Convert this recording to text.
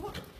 what?